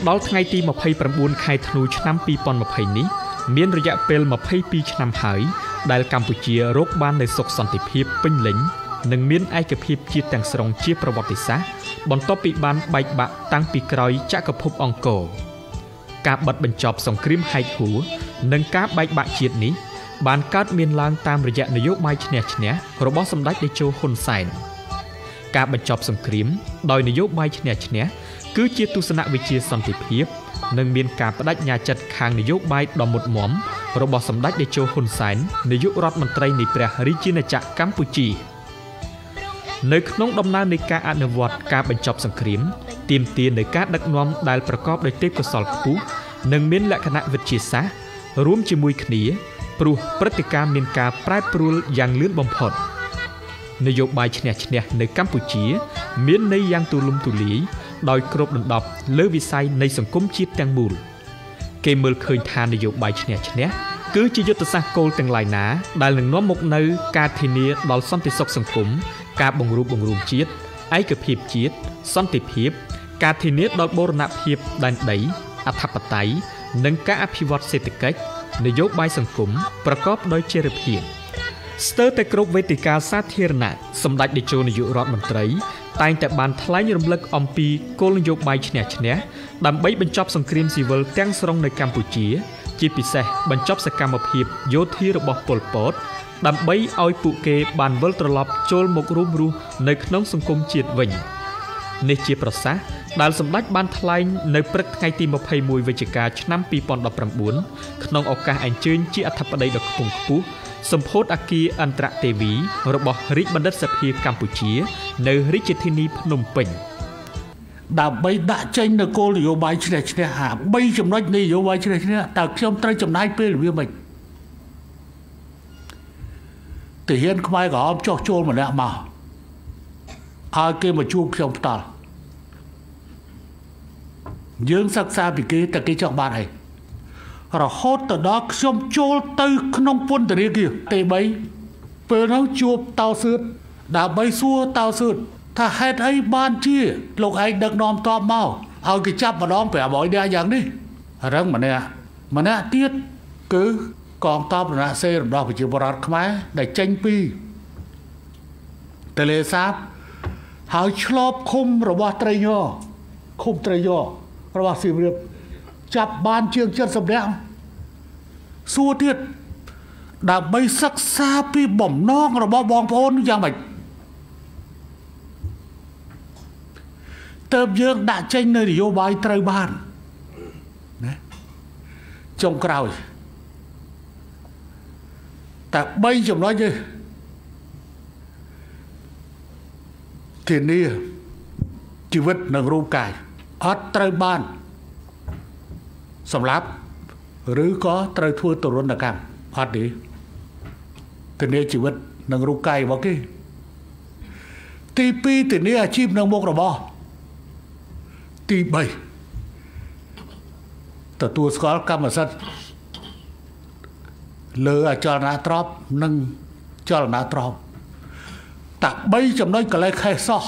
មកដល់ថ្ងៃទី29ខែធ្នូឆ្នាំ2020នេះមានរយៈពេល22ឆ្នាំហើយដែលកម្ពុជារកបាននូវសុខសន្តិភាពពេញលេញនិងមានឯកភាពជាតិទាំងស្រុងជាប្រវត្តិសាស្ត្របន្ទាប់ពីបានបែកបាក់តាំងពីក្រោយចក្រភពអង្គរការបិទបញ្ចប់សង្គ្រាមហែកហួរនិងការបែកបាក់ជាតិនេះបានកើតមានឡើងតាមរយៈនយោបាយឈ្នះឈ្នះរបស់សម្ដេចតេជោហ៊ុនសែនការបញ្ចប់សង្គ្រាមដោយនយោបាយឈ្នះឈ្នះ គឺជាទស្សនវិជ្ជាសន្តិភាព និងមានការបដិញ្ញាចិត្តខាងនយោបាយដ៏មុតមមរបស់សម្ដេចតេជោហ៊ុនសែននាយករដ្ឋមន្ត្រីនៃព្រះរាជាណាចក្រកម្ពុជានៅក្នុងដំណើរនៃការអនុវត្តការបញ្ចប់សង្គ្រាមទាមទារនៅការដឹកនាំដែលប្រកបដោយទេពកោសល្យខ្ពស់និងមានលក្ខណៈវិទ្យាសាស្ត្ររួមជាមួយគ្នាព្រោះព្រឹត្តិការណ៍មានការប្រែប្រួលយ៉ាងលឿនបំផុតនយោបាយឈ្នះឈ្នះនៅកម្ពុជា មានន័យយ៉ាងទូលំទូលាយ ដោយគ្របដណ្ដប់លើវិស័យនៃសង្គមជាតិទាំងមូលគេមើលឃើញថានយោបាយឈ្នះឈ្នះគឺជាយុទ្ធសាស្ត្រគោលទាំងឡាយណាដែលនឹងនាំមកនៅការធានាដល់សន្តិសុខសង្គមការបង្រួបបង្រួមជាតិឯកភាពជាតិសន្តិភាព ការធានាដល់បូរណភាពដែនដីអធិបតេយ្យនិងការអភិវឌ្ឍសេដ្ឋកិច្ចនយោបាយសង្គមប្រកបដោយចីរភាពស្ទើរតែគ្រប់វេទិកាសាធារណៈសម្ដេចតេជោនាយករដ្ឋមន្ត្រី តែងតែបានថ្លែងរំលឹកអំពីគោលនយោបាយឈ្នះឈ្នះដើម្បីបញ្ចប់សង្គ្រាមស៊ីវិលទាំងស្រុងនៅកម្ពុជា ជាពិសេសបញ្ចប់សកម្មភាពយោធារបស់ប៉ុលពតដើម្បីឲ្យពួកគេបានវិលត្រឡប់ចូលមករួមរស់នៅក្នុងសង្គមជាតិវិញនេះជាប្រសាសន៍ដែលសម្ដេចបានថ្លែងនៅព្រឹកថ្ងៃទី21វិច្ឆិកាឆ្នាំ2019ក្នុងឱកាសអញ្ជើញជាអធិបតីដ៏ខ្ពង់ខ្ពស់ សម្ពោធអគារអន្តរទេវី របស់រាជបណ្ឌិតសភាកម្ពុជា នៅរាជធានីភ្នំពេញដើម្បីដាក់ចេញនៅគោលនយោបាយឈ្នះឈ្នះហា3ចំណុចនៃនយោបាយឈ្នះឈ្នះតើខ្ញុំត្រូវចំណាយពេលវាមិនទាហានខ្មែរក្រហមចោះចូលម្នាក់មកឲ្យគេមកជួបខ្ញុំផ្ទាល់យើងសិក្សាពីគេតែគេចង់បានអី រហូតទៅដល់ខ្ញុំចូលទៅក្នុងពន្ធនាគារទី3ពេលនោះជួបតោសឿតដើម្បីសួរតោសឿតថាហេតុអីបានជាលោកឯងដឹកនាំតបមកឲ្យគេចាប់ម្ដង500នាក់យ៉ាងនេះរឹងម្នាក់ម្នាក់ទៀតគឺកងទ័ពរណសេរីរបស់ប្រជាពលរដ្ឋខ្មែរដែលចេញពីតេលេសាបហើយឆ្លប់ឃុំរបស់ត្រីញឃុំត្រីញរបស់សៀមរាប ចាប់បានជាង70នាក់សួរទៀតដើម្បីសិក្សាពីបំណងរបស់បងប្អូនយ៉ាងម៉េចតើបយើងដាក់ចេញនៅនយោបាយត្រូវបានណាចុងក្រោយតែ3ចំណុចទេធានាជីវិតនិងរូបកាយអត់ត្រូវបាន សម្លាប់ឬក៏ត្រូវធ្វើទរណកម្មអត់ទេធានាជីវិតនិងរូបកាយរបស់គេទី2ធានាអាជីពនិងមុខរបរទី3ទទួលស្គាល់កម្មសិទ្ធិលើអចលនទ្រព្យនិងចលនាទ្រព្យតា3ចំណុចកលេសខេះសោះ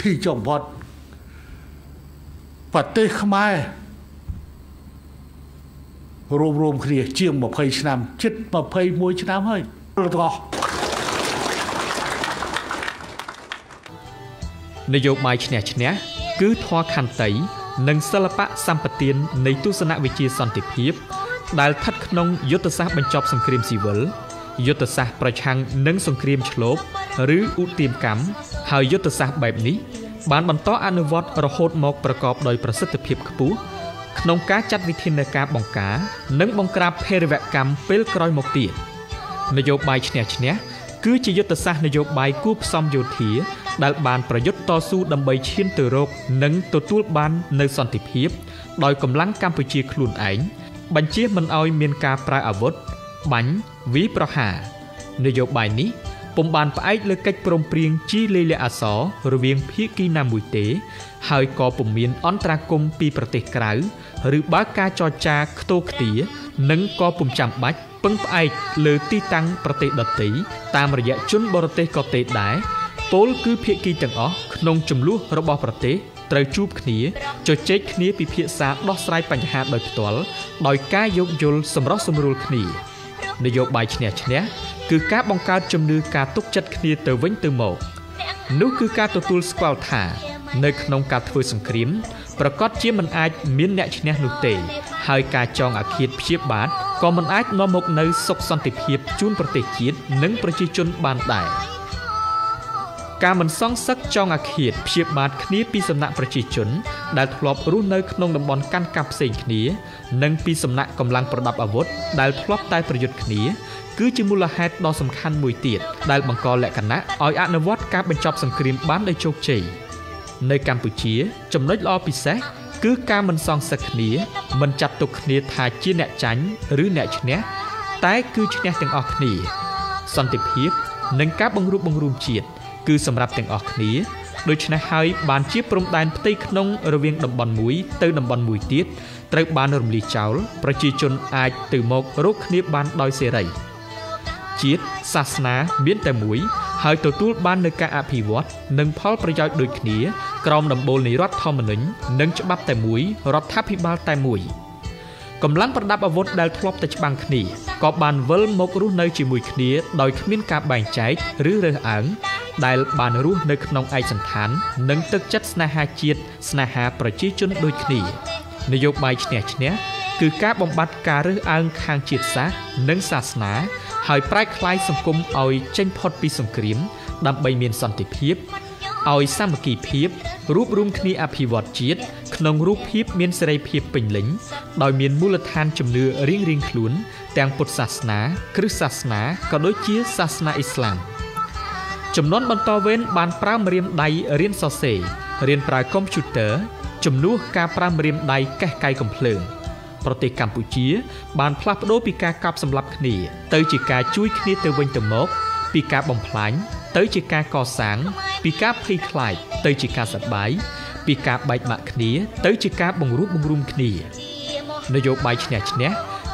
ទីចុងផុតប្រទេសខ្មែរ រួមរួមគ្នាជាង20ឆ្នាំជិត21ឆ្នាំហើយទាំងអស់នយោបាយឈ្នះឈ្នះគឺធម៌ខន្តី និងសិល្បៈសម្បទាននៃទស្សនវិជ្ជាសន្តិភាព ដែលស្ថិតក្នុងយុទ្ធសាស្ត្របញ្ចប់សង្គ្រាមស៊ីវិលយុទ្ធសាស្ត្រប្រឆាំងនឹងសង្គ្រាមឆ្លូបឬឧទាមកម្មហើយយុទ្ធសាស្ត្របែបនេះបានបន្តអនុវត្តរហូតមកប្រកបដោយប្រសិទ្ធភាពខ្ពស់ ក្នុងការចាត់វិធានការបង្ការ និងបង្ក្រាបភេរវកម្មពេលក្រោយមកទៀតនយោបាយឈ្នះឈ្នះគឺជាយុទ្ធសាស្ត្រនយោបាយគូផ្សំយោធា ដែលបានប្រយុទ្ធតស៊ូដើម្បីឈានទៅរកនិងទទួលបាននូវសន្តិភាព ដោយកម្លាំងកម្ពុជាខ្លួនឯងបញ្ជាមិនឲ្យមានការប្រើអាវុធបាញ់វាយប្រហារនយោបាយនេះ ពុំបានផ្អែកលើកិច្ចព្រមព្រៀងជីលេលាអសររវាងភាគីណាមួយទេ ហើយក៏ពុំមានអន្តរាគមពីប្រទេសក្រៅឬបើការចរចាខ្ទោខ្ទានិងក៏ពុំចាំបាច់ពឹងផ្អែកលើទីតាំងប្រទេសដទៃតាមរយៈជនបរទេសក៏ទេដែរពលគឺភាគីទាំងអស់ក្នុងចំនួនរបស់ប្រទេសត្រូវជួបគ្នាជជែកគ្នាពិភាក្សាដោះស្រាយបញ្ហាដោយផ្ទាល់ដោយការយោគយល់សម្រោះសម្រួលគ្នានយោបាយឈ្នះឈ្នះ គឺការបង្កើតជំនឿការទុកចិត្តគ្នាទៅវិញទៅមកនោះគឺការទទួលស្គាល់ថា នៅក្នុងការធ្វើសង្គ្រាមប្រកាសជាមិនអាចមានអ្នកឈ្នះនោះទេ ហើយការចងអាឃាតព្យាបាទក៏មិនអាចនាំមកនូវសុខសន្តិភាពជូនប្រទេសជាតិនិងប្រជាជនបានដែរការមិនសងសឹកចងអាឃាតព្យាបាទគ្នាពីសំណាក់ប្រជាជន ដែលធ្លាប់រស់នៅក្នុងតំបន់កាន់កាប់ផ្សេងគ្នា និងពីសំណាក់កម្លាំងប្រដាប់អាវុធដែលធ្លាប់តែប្រយុទ្ធគ្នា គឺជាមូលហេតុដ៏សំខាន់មួយទៀតដែលបង្កលក្ខណៈឲ្យអនុវត្តការបញ្ចប់សង្គ្រាមបានដោយជោគជ័យនៅកម្ពុជា ចំណុចល្អពិសេសគឺការមិនសងសឹកគ្នាមិនចាត់ទុកគ្នាថាជាអ្នកចាញ់ឬអ្នកឈ្នះតែគឺឈ្នះទាំងអស់គ្នា សន្តិភាព និងការបង្រួបបង្រួមជាតិគឺសម្រាប់ទាំងអស់គ្នាដូច្នេះហើយបានជាព្រំដែនផ្ទៃក្នុងរវាងតំបន់មួយទៅតំបន់មួយទៀតត្រូវបានរំលាយចោលប្រជាជនអាចទៅមករកគ្នាបានដោយសេរី ជាតិសាសនាមានតែមួយ ហើយទទួលបាននូវការអភិវឌ្ឍនិងផលប្រយោជន៍ដូចគ្នាក្រោមដំបូលនៃរដ្ឋធម្មនុញ្ញនិងច្បាប់តែមួយរដ្ឋាភិបាលតែមួយកម្លាំងប្រដាប់អាវុធដែលធ្លាប់តែច្បាំងគ្នាក៏បានវិលមករស់នៅជាមួយគ្នាដោយគ្មានការបែងចែកឬរើសអើងដែលបានរស់នៅក្នុងឯកសន្តាន និងទឹកចិត្តស្នេហាជាតិស្នេហាប្រជាជនដូចគ្នានយោបាយឈ្នះឈ្នះគឺការបំបត្តិការរើសអើងខាងជាតិសាសន៍និងសាសនា ហើយប្រែក្លាយសង្គមឲ្យចេញផុតពីសង្គ្រាម ដើម្បីមានសន្តិភាពឲ្យសាមគ្គីភាពរួបរวมគ្នាអភិវឌ្ឍជាតិក្នុងរូបភាពមានសេរីភាពពេញលេញដោយមានមូលដ្ឋានជំនឿរៀងរៀងខ្លួន ទាំងពុទ្ធសាសនាគ្រិស្តសាសនាក៏ដូចជាសាសនាអ៊ីស្លាមចំនួនបន្តវេនបានប្រើម្រាមដៃរៀនសរសេររៀនប្រើកុំព្យូទ័រជំនួសការប្រើម្រាមដៃកេះកៃកំភ្លើង ប្រទេសកម្ពុជា បានផ្លាស់ប្ដូរពីការកាប់សម្លាប់គ្នា ទៅជាការជួយគ្នាទៅវិញទៅមក ពីការបំផ្លាញទៅជាការកសាង ពីការភ័យខ្លាចទៅជាការសប្បាយពីការបែកបាក់គ្នា ទៅជាការបង្រួបបង្រួមគ្នានយោបាយឈ្នះឈ្នះ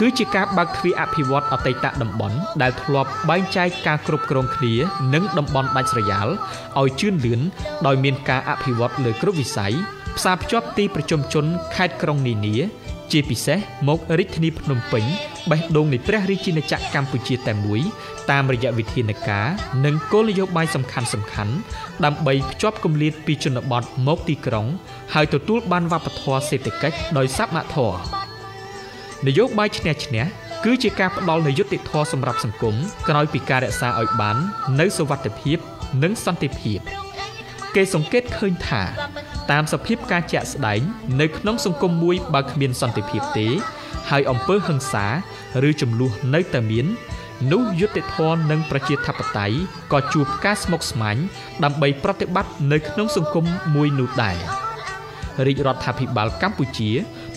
គឺជាការបើកទ្វារអភិវឌ្ឍអតីតតំបន់ដែលធ្លាប់បែងចែកការគ្រប់គ្រងគ្នានិងតំបន់ដាច់ស្រយាលឲ្យជឿនលឿនដោយមានការអភិវឌ្ឍលើគ្រប់វិស័យផ្សារភ្ជាប់ទីប្រជុំជនខេត្តក្រុងនានា ជាពិសេសមករាជធានីភ្នំពេញបេះដូងនៃព្រះរាជាណាចក្រកម្ពុជាតែមួយ តាមរយៈវិធានការនិងគោលនយោបាយសំខាន់សំខាន់ដើម្បីភ្ជាប់គម្លាតពីជនបទមកទីក្រុង ហើយទទួលបានវប្បធម៌សេដ្ឋកិច្ចដោយសមធម៌នយោបាយឈ្នះឈ្នះគឺជាការផ្ដល់នូវយុត្តិធម៌សម្រាប់សង្គមក្រោយពីការរក្សាឲ្យបាននូវសុវត្ថិភាព និងសន្តិភាព គេសង្កេតឃើញថាតាមសភាពការជាក់ស្ដែងនៅក្នុងសង្គមមួយបើគ្មានសន្តិភាពទេ ហើយអំពើហិង្សាឬចំនួននៅតែមាននោះយុត្តិធម៌និងប្រជាធិបតេយ្យក៏ជួបការស្មុគស្មាញដើម្បីប្រតិបត្តិនៅក្នុងសង្គមមួយនោះដែររាជរដ្ឋាភិបាលកម្ពុជា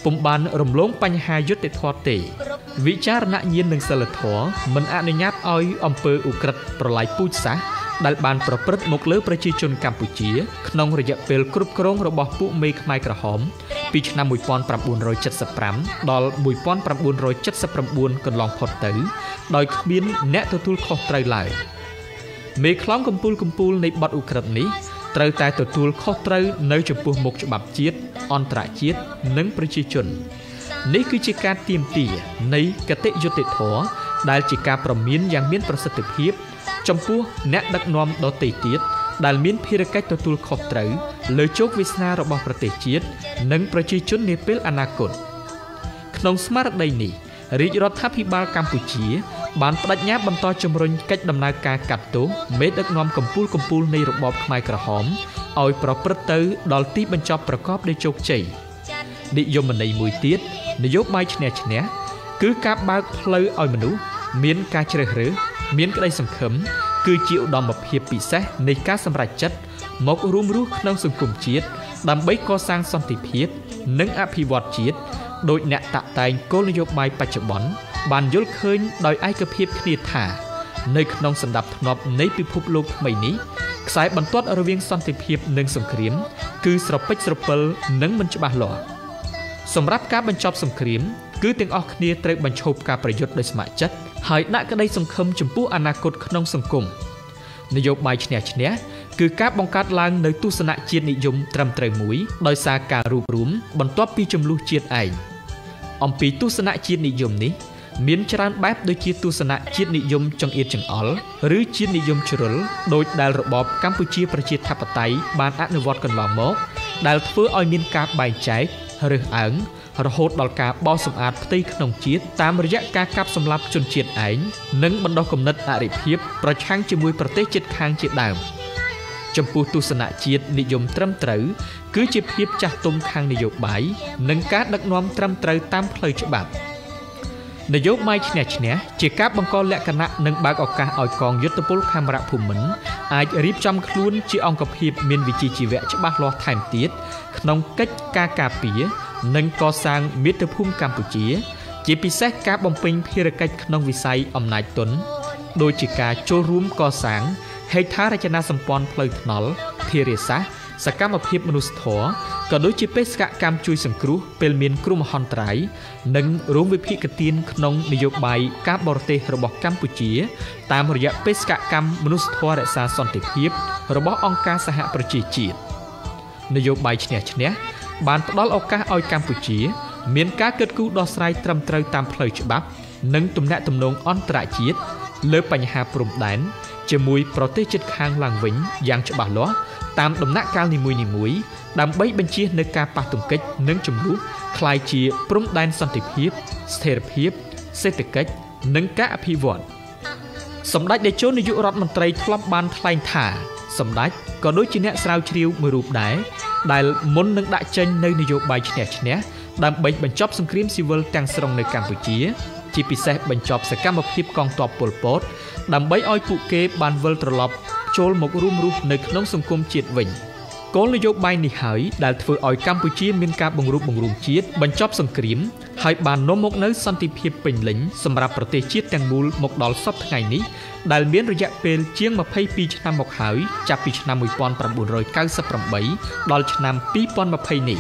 ពុំបានរំលងបញ្ហាយុត្តិធម៌ទេ វិចារណញ្ញាណនិងសិលធម៌មិនអនុញ្ញាតឲ្យអំពើឧក្រិដ្ឋប្រឡាយពូជសាសន៍ ដែលបានប្រព្រឹត្តមកលើប្រជាជនកម្ពុជា ក្នុងរយៈពេលគ្រប់គ្រងរបស់ពួកមេខ្មែរក្រហម ពីឆ្នាំ1975ដល់1979កន្លងផុតទៅ ដោយគ្មានអ្នកទទួលខុសត្រូវឡើយមេខ្លងកំពូលកំពូលនៃបទឧក្រិដ្ឋនេះត្រូវតែទទួលខុសត្រូវនៅចំពោះមុខច្បាប់ជាតិអន្តរជាតិនិងប្រជាជននេះគឺជាការទៀមទានៃកតិយុត្តិធម៌ដែលជាការប្រមានយ៉ាងមានប្រសិទ្ធភាព ចំពោះអ្នកដឹកនាំដទៃទៀតដែលមានភារកិច្ចទទួលខុសត្រូវលើជោគវាសនារបស់ប្រទេសជាតិនិងប្រជាជននាពេលអនាគតក្នុងស្មារតីនេះរាជរដ្ឋាភិបាលកម្ពុជា បានបដិញ្ញាបន្តជំរុញកិច្ចដំណើរការកាត់ទោសមេដឹកនាំកម្ពុជាកម្ពុជានៃរបបខ្មែរក្រហមឲ្យប្រព្រឹត្តទៅដល់ទីបញ្ចប់ប្រកបដោយជោគជ័យនិយមន័យមួយទៀតនយោបាយឈ្នះឈ្នះគឺការបើកផ្លូវឲ្យមនុស្សមានការជ្រើសរើស មានក្តីសង្ឃឹមគឺជាឧត្តមភាពពិសេសនៃការសម្រេចចិត្តមករួមរស់ក្នុងសង្គមជាតិដើម្បីកសាងសន្តិភាព និងអភិវឌ្ឍជាតិដោយអ្នកតាក់តែងគោលនយោបាយបច្ចុប្បន្នបានយល់ឃើញដោយឯកភាពគ្នាថានៅក្នុងសន្តិភាពនៃពិភពលោកថ្មីនេះខ្សែបន្ទាត់រវាងសន្តិភាពនិងសង្គ្រាម គឺស្រពេចស្រពិលនិងមិនច្បាស់លាស់សម្រាប់ការបញ្ចប់សង្គ្រាម គឺទាំងអស់គ្នាត្រូវបញ្ឈប់ការប្រយុទ្ធដោយស្ម័គ្រចិត្ត ហើយដាក់ក្តីសង្ឃឹមចំពោះអនាគតក្នុងសង្គមនយោបាយឈ្នះឈ្នះគឺការបង្កើតឡើងនៅទស្សនៈជាតិនិយមត្រឹមត្រូវមួយដោយសារការរួបរวมបន្ទាប់ពីចំនួនជាតិឯងអំពីទស្សនៈជាតិនិយមនេះ មានច្រើនបែបដូចជាទស្សនៈជាតិនិយមចង្អៀតចង្អល់ឬជាតិនិយមជ្រុលដោយដែលរបបកម្ពុជាប្រជាធិបតេយ្យបានអនុវត្តកន្លងមក ដែលធ្វើឲ្យមានការបែងចែករើសអើង រហូតដល់ការបោសសម្អាតផ្ទៃក្នុងជាតិតាមរយៈការកាប់សម្លាប់ជនជាតិឯងនិងបណ្ដោះគំនិតអរិភាពប្រឆាំងជាមួយប្រទេសជិតខាងជាដើមចំពោះទស្សនៈជាតិនិយមត្រឹមត្រូវគឺជាភាពចាស់ទុំខាងនយោបាយនិងការដឹកនាំត្រឹមត្រូវតាមផ្លូវច្បាប់នយោបាយឈ្នះឈ្នះជាការបង្កលក្ខណៈនិងបើកឱកាសឲ្យកងយុទ្ធពលខេមរៈភូមិន្ទអាចរៀបចំខ្លួនជាអង្គភាពមានវិជ្ជាជីវៈច្បាស់លាស់ថែមទៀតក្នុងកិច្ចការការពារ និងកសាងមាតុភូមិកម្ពុជា ជាពិសេសការបំពេញភារកិច្ចក្នុងវិស័យអំណាចទុនដូចជាការចូលរួមកសាងហេដ្ឋារចនាសម្ព័ន្ធផ្លូវថ្នល់ធារាសាស្ត្រសកម្មភាពមនុស្សធម៌ក៏ដូចជាបេសកកម្មជួយសង្គ្រោះពេលមានគ្រោះមហន្តរាយនិងរួមវិភាគទានក្នុងនយោបាយការបរទេសរបស់កម្ពុជា តាមរយៈបេសកកម្មមនុស្សធម៌រក្សាសន្តិភាពរបស់អង្គការសហប្រជាជាតិនយោបាយឈ្នះឈ្នះ បានផ្ដល់ឱកាសឲ្យកម្ពុជា មានការកិត្តគូដោះស្រាយត្រឹមត្រូវតាមផ្លូវច្បាប់ និងទំនាក់ទំនងអន្តរជាតិលើបញ្ហាព្រំដែនជាមួយប្រទេសជិតខាងឡើងវិញយ៉ាងច្បាស់លាស់តាមដំណាក់កាលនីមួយៗដើម្បីបញ្ជៀសនៅការប៉ះទង្គិចនិងចំនួនคล้ายជាព្រំដែនសន្តិភាព ស្ថិរភាព សេដ្ឋកិច្ចនិងការអភិវឌ្ឍសម្ដេចតេជោនាយករដ្ឋមន្ត្រីធ្លាប់បានថ្លែងថា សម្ដេចក៏ដូចជាអ្នកស្រាវជ្រាវមួយរូបដែរដែលមុននឹងដាក់ចេញនៅនយោបាយឈ្នះឈ្នះដើម្បីបញ្ចប់សង្គ្រាមស៊ីវិលទាំងស្រុងនៅកម្ពុជា ជាពិសេសបញ្ចប់សកម្មភាពកងទ័ពប៉ុលពត ដើម្បីឲ្យពួកគេបានវិលត្រឡប់ចូលមករួមរស់នៅក្នុងសង្គមជាតិវិញ គោលនយោបាយនេះហើយដែលធ្វើឲ្យកម្ពុជាមានការបង្រួបបង្រួមជាតិបញ្ចប់សង្គ្រាមហើយបាននាំមកនូវសន្តិភាពពេញលេញសម្រាប់ប្រទេសជាតិទាំងមូលមកដល់សពថ្ងៃនេះដែលមានរយៈពេលជាង22ឆ្នាំមកហើយចាប់ពីឆ្នាំ1998ដល់ឆ្នាំ2020នេះ